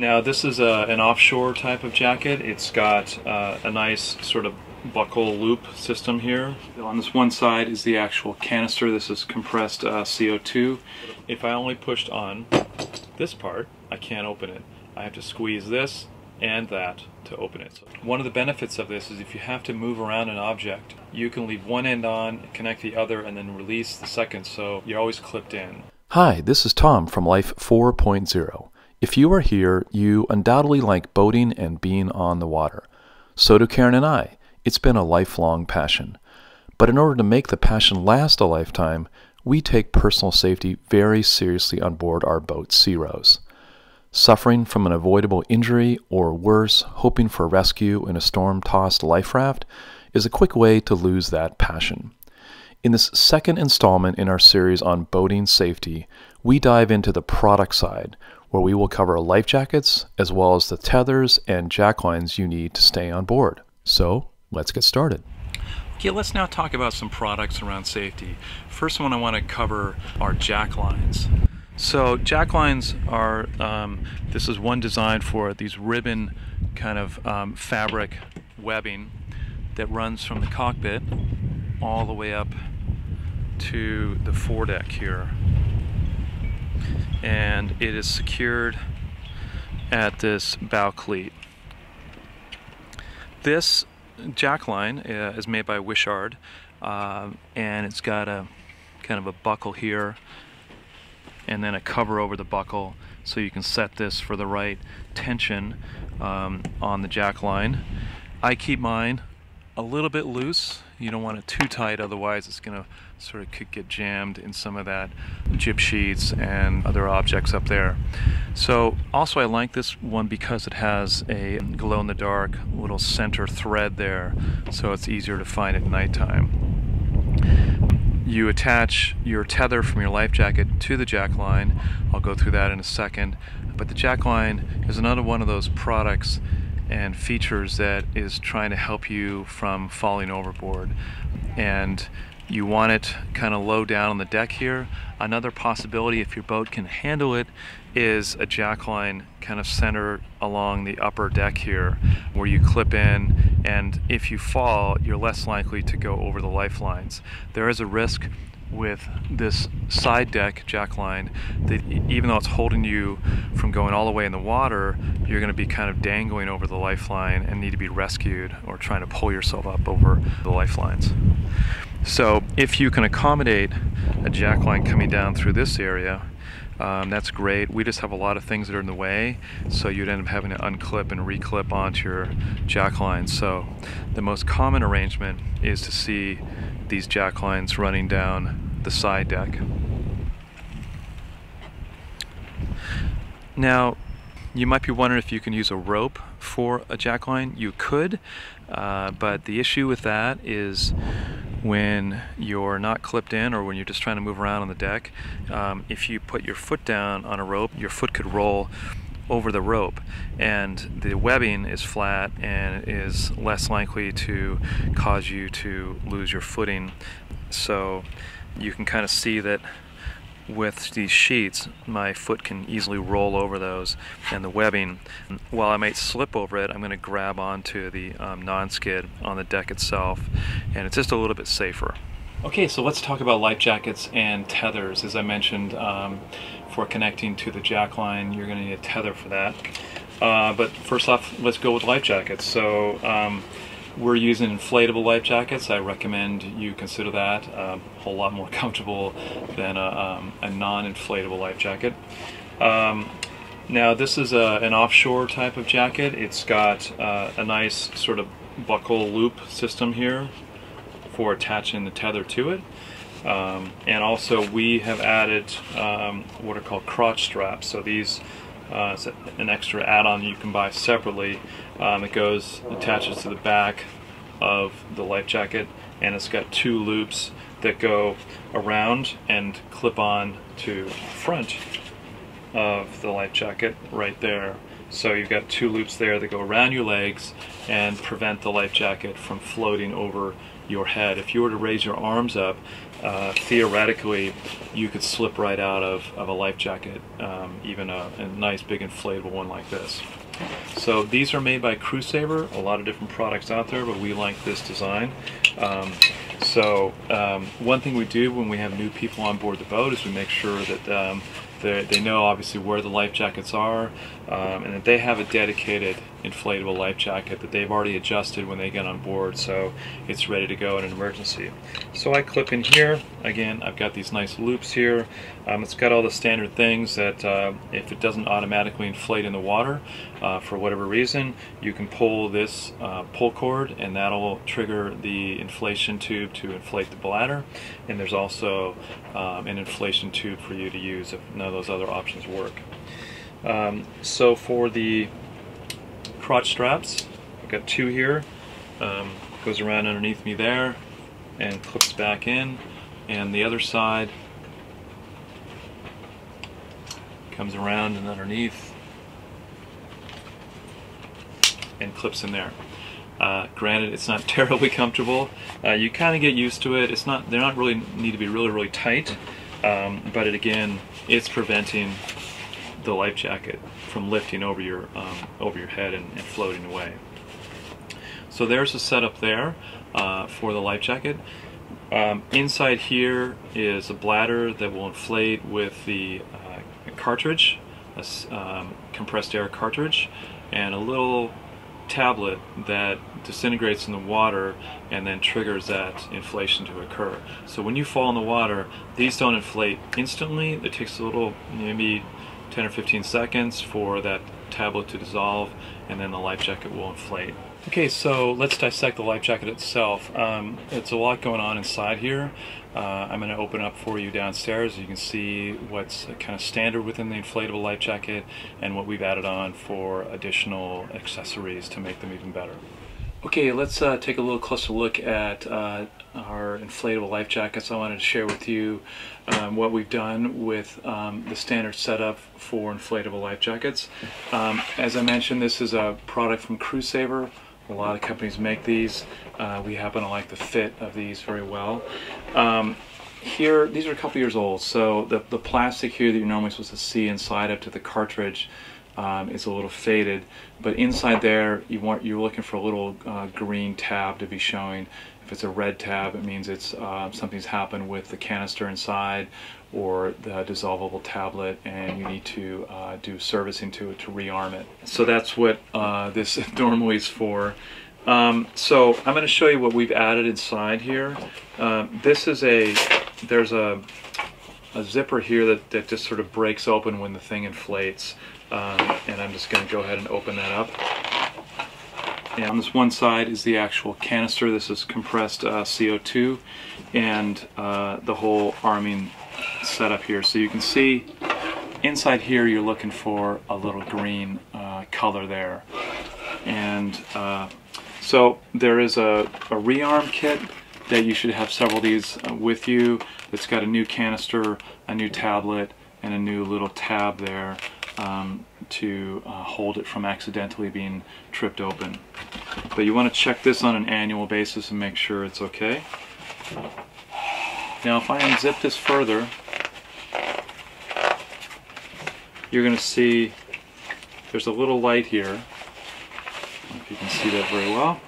Now this is a, an offshore type of jacket. It's got uh, a nice sort of buckle loop system here. On this one side is the actual canister. This is compressed uh, CO2. If I only pushed on this part, I can't open it. I have to squeeze this and that to open it. So one of the benefits of this is if you have to move around an object, you can leave one end on, connect the other, and then release the second so you're always clipped in. Hi, this is Tom from Life 4.0. If you are here, you undoubtedly like boating and being on the water. So do Karen and I. It's been a lifelong passion. But in order to make the passion last a lifetime, we take personal safety very seriously on board our boat, Sea Rose. Suffering from an avoidable injury, or worse, hoping for rescue in a storm tossed life raft, is a quick way to lose that passion. In this second installment in our series on boating safety, we dive into the product side, where we will cover life jackets as well as the tethers and jacklines you need to stay on board. So, let's get started. Okay, let's now talk about some products around safety. First one I want to cover are jacklines. So jacklines are, um, this is one designed for these ribbon kind of um, fabric webbing that runs from the cockpit all the way up to the foredeck here and it is secured at this bow cleat. This jackline uh, is made by Wichard uh, and it's got a kind of a buckle here and then a cover over the buckle so you can set this for the right tension um, on the jackline. I keep mine a little bit loose. You don't want it too tight, otherwise it's going to sort of could get jammed in some of that jib sheets and other objects up there. So also I like this one because it has a glow-in-the-dark little center thread there, so it's easier to find at nighttime. You attach your tether from your life jacket to the jack line. I'll go through that in a second. But the jack line is another one of those products and features that is trying to help you from falling overboard. And you want it kind of low down on the deck here. Another possibility, if your boat can handle it, is a jackline kind of centered along the upper deck here where you clip in and if you fall, you're less likely to go over the lifelines. There is a risk with this side deck jackline that even though it's holding you from going all the way in the water, you're going to be kind of dangling over the lifeline and need to be rescued or trying to pull yourself up over the lifelines. So if you can accommodate a jackline coming down through this area, um, that's great. We just have a lot of things that are in the way, so you'd end up having to unclip and reclip onto your jackline. So the most common arrangement is to see these jacklines running down the side deck. Now, you might be wondering if you can use a rope for a jackline. You could, uh, but the issue with that is when you're not clipped in or when you're just trying to move around on the deck, um, if you put your foot down on a rope, your foot could roll over the rope. And the webbing is flat and is less likely to cause you to lose your footing. So you can kind of see that with these sheets, my foot can easily roll over those and the webbing. While I might slip over it, I'm going to grab onto the um, non-skid on the deck itself and it's just a little bit safer. Okay, so let's talk about life jackets and tethers. As I mentioned, um, for connecting to the jack line, you're going to need a tether for that. Uh, but first off, let's go with life jackets. So um, we're using inflatable life jackets. I recommend you consider that um, a whole lot more comfortable than a, um, a non-inflatable life jacket. Um, now this is a, an offshore type of jacket. It's got uh, a nice sort of buckle loop system here for attaching the tether to it. Um, and also we have added um, what are called crotch straps. So these uh, it's an extra add-on you can buy separately. Um, it goes, attaches to the back of the life jacket, and it's got two loops that go around and clip on to front of the life jacket right there. So you've got two loops there that go around your legs and prevent the life jacket from floating over your head. If you were to raise your arms up, uh, theoretically, you could slip right out of, of a life jacket, um, even a, a nice big inflatable one like this. So these are made by Crewsaver, a lot of different products out there, but we like this design. Um, so um, one thing we do when we have new people on board the boat is we make sure that um, they know obviously where the life jackets are um, and that they have a dedicated inflatable life jacket that they've already adjusted when they get on board so it's ready to go in an emergency. So I clip in here, again I've got these nice loops here, um, it's got all the standard things that uh, if it doesn't automatically inflate in the water uh, for whatever reason you can pull this uh, pull cord and that'll trigger the inflation tube to inflate the bladder and there's also um, an inflation tube for you to use if none of those other options work. Um, so for the crotch straps. I've got two here. Um, goes around underneath me there and clips back in. And the other side comes around and underneath and clips in there. Uh, granted, it's not terribly comfortable. Uh, you kind of get used to it. It's not. They're not really need to be really really tight, um, but it again, it's preventing the life jacket from lifting over your um, over your head and, and, floating away. So there's a setup there uh, for the life jacket. Um, inside here is a bladder that will inflate with the uh, cartridge, a um, compressed air cartridge, and a little tablet that disintegrates in the water and then triggers that inflation to occur. So when you fall in the water, these don't inflate instantly. It takes a little, maybe 10 or 15 seconds for that tablet to dissolve and then the life jacket will inflate. Okay, so let's dissect the life jacket itself. Um, it's a lot going on inside here. Uh, I'm going to open up for you downstairs. You can see what's kind of standard within the inflatable life jacket and what we've added on for additional accessories to make them even better. Okay, let's uh, take a little closer look at uh, our inflatable life jackets. I wanted to share with you um, what we've done with um, the standard setup for inflatable life jackets. Um, as I mentioned, this is a product from Crewsaver. A lot of companies make these. Uh, we happen to like the fit of these very well. Um, here, these are a couple years old, so the, the plastic here that you're normally supposed to see inside up to the cartridge um, is a little faded, but inside there you want you're looking for a little uh, green tab to be showing. If it's a red tab, it means it's uh, something's happened with the canister inside or the dissolvable tablet, and you need to uh, do servicing to it to rearm it. So that's what uh, this normally is for. Um, so I'm going to show you what we've added inside here. Um, this is a there's a a zipper here that, that just sort of breaks open when the thing inflates. Um, and I'm just going to go ahead and open that up. And on this one side is the actual canister. This is compressed uh, CO2 and uh, the whole arming setup here. So you can see inside here you're looking for a little green uh, color there. And uh, so there is a, a rearm kit that you should have several of these uh, with you. It's got a new canister, a new tablet, and a new little tab there um, to uh, hold it from accidentally being tripped open. But you want to check this on an annual basis and make sure it's okay. Now if I unzip this further, you're going to see there's a little light here. if you can see that very well.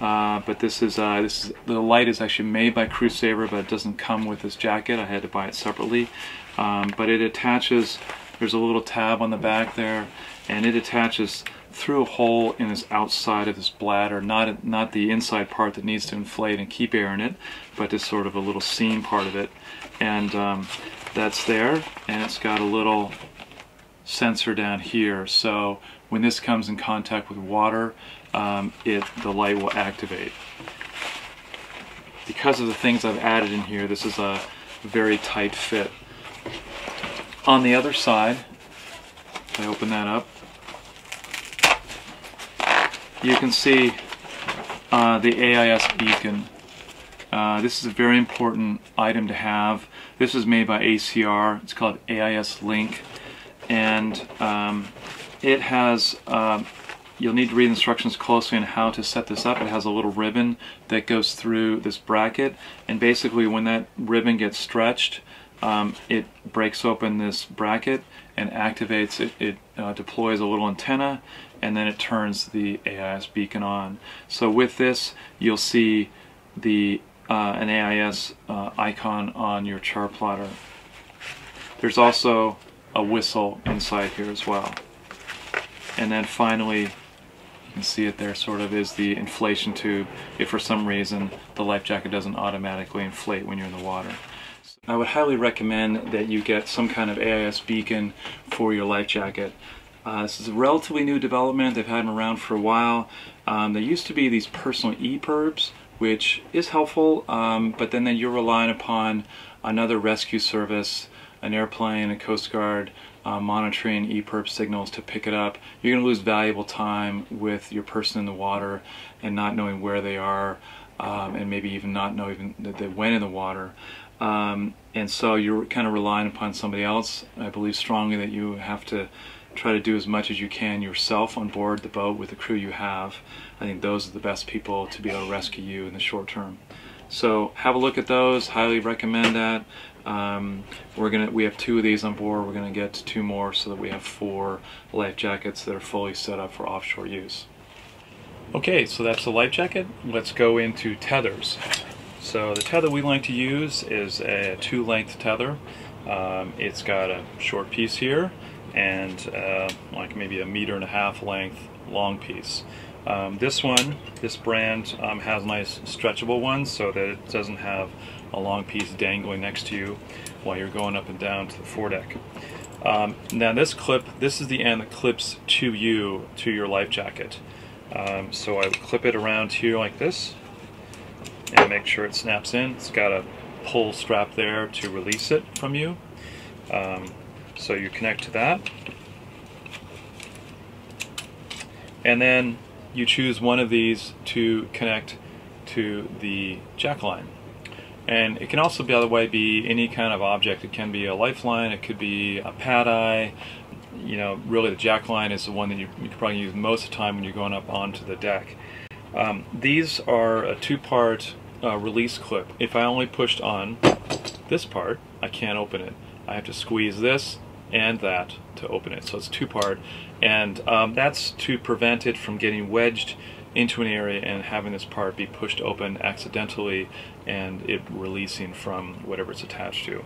Uh, but this is uh, this is the light is actually made by Crewsaver, but it doesn't come with this jacket. I had to buy it separately. Um, but it attaches there's a little tab on the back there, and it attaches through a hole in this outside of this bladder, not not the inside part that needs to inflate and keep air in it, but just sort of a little seam part of it, and um, that's there, and it's got a little sensor down here. So when this comes in contact with water, um, it the light will activate. Because of the things I've added in here, this is a very tight fit. On the other side, if I open that up, you can see uh, the AIS beacon. Uh, this is a very important item to have. This is made by ACR. It's called AISLink. And um, it has uh, you'll need to read instructions closely on how to set this up. It has a little ribbon that goes through this bracket and basically when that ribbon gets stretched um, it breaks open this bracket and activates it, it uh, deploys a little antenna and then it turns the AIS beacon on. So with this you'll see the uh, an AIS uh, icon on your chart plotter. There's also a whistle inside here as well. And then finally, you can see it there sort of is the inflation tube if for some reason the life jacket doesn't automatically inflate when you're in the water. I would highly recommend that you get some kind of AIS beacon for your life jacket. Uh, this is a relatively new development. They've had them around for a while. Um, there used to be these personal EPIRBs, which is helpful, um, but then, then you're relying upon another rescue service, an airplane, a Coast Guard, uh, monitoring EPIRB signals to pick it up. You're going to lose valuable time with your person in the water and not knowing where they are, um, and maybe even not know even that they went in the water. Um, and so you're kind of relying upon somebody else. I believe strongly that you have to try to do as much as you can yourself on board the boat with the crew you have. I think those are the best people to be able to rescue you in the short term. So have a look at those. Highly recommend that. Um, we're gonna we have two of these on board. We're gonna get two more so that we have four life jackets that are fully set up for offshore use. Okay, so that's the life jacket. Let's go into tethers. So the tether we like to use is a two-length tether. Um, it's got a short piece here and uh, like maybe a meter and a half length long piece. Um, this one, this brand um, has nice stretchable ones so that it doesn't have a long piece dangling next to you while you're going up and down to the foredeck. Um, now this clip, this is the end that clips to you, to your life jacket. Um, so I clip it around here like this and make sure it snaps in. It's got a pull strap there to release it from you. Um, so you connect to that. And then you choose one of these to connect to the jack line. And it can also, by the way, be any kind of object. It can be a lifeline, it could be a pad eye. You know, really the jack line is the one that you, you probably use most of the time when you're going up onto the deck. Um, these are a two-part uh, release clip. If I only pushed on this part, I can't open it. I have to squeeze this and that to open it. So it's two-part, and um, that's to prevent it from getting wedged into an area and having this part be pushed open accidentally and it releasing from whatever it's attached to.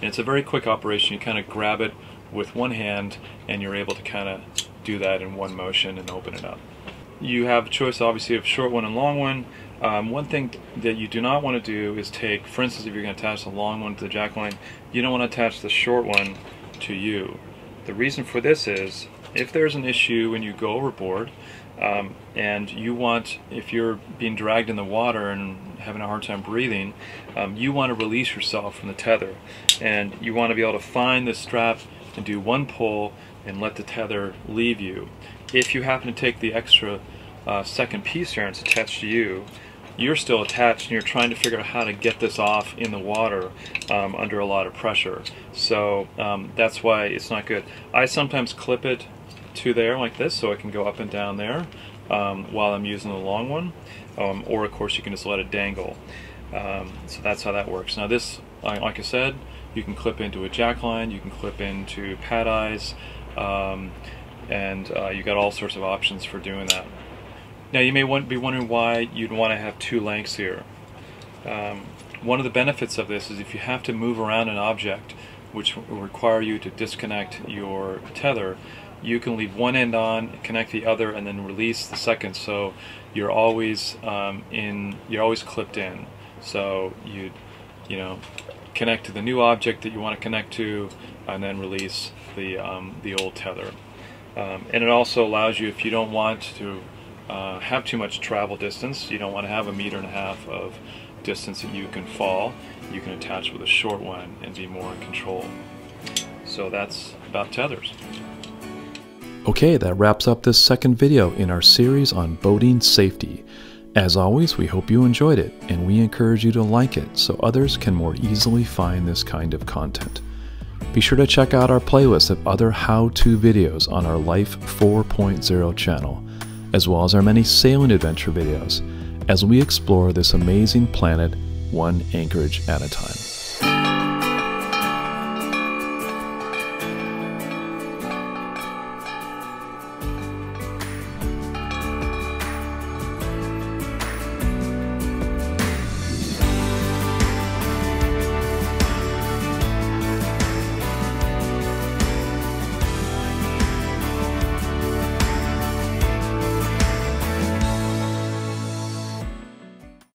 And it's a very quick operation. You kind of grab it with one hand and you're able to kind of do that in one motion and open it up. You have a choice obviously of short one and long one. Um, one thing that you do not want to do is take, for instance, if you're going to attach the long one to the jack line, you don't want to attach the short one to you. The reason for this is if there's an issue when you go overboard um, and you want, if you're being dragged in the water and having a hard time breathing, um, you want to release yourself from the tether. And you want to be able to find the strap and do one pull and let the tether leave you. If you happen to take the extra uh, second piece here and it's attached to you, you're still attached and you're trying to figure out how to get this off in the water um, under a lot of pressure. So um, that's why it's not good. I sometimes clip it to there like this so it can go up and down there um, while I'm using the long one. Um, or of course you can just let it dangle. Um, so that's how that works. Now this, like I said, you can clip into a jack line, you can clip into pad eyes, um, and uh, you got all sorts of options for doing that. Now you may want, be wondering why you'd want to have two lengths here. Um, one of the benefits of this is if you have to move around an object which will require you to disconnect your tether, you can leave one end on, connect the other, and then release the second. So you're always um, in, you're always clipped in. So you, you know, connect to the new object that you want to connect to, and then release the um, the old tether. Um, and it also allows you, if you don't want to uh, have too much travel distance. You don't want to have a meter and a half of distance that you can fall. You can attach with a short one and be more in control. So that's about tethers. Okay, that wraps up this second video in our series on boating safety. As always, we hope you enjoyed it, and we encourage you to like it so others can more easily find this kind of content. Be sure to check out our playlist of other how-to videos on our Life 4.0 channel, as well as our many sailing adventure videos, as we explore this amazing planet one anchorage at a time.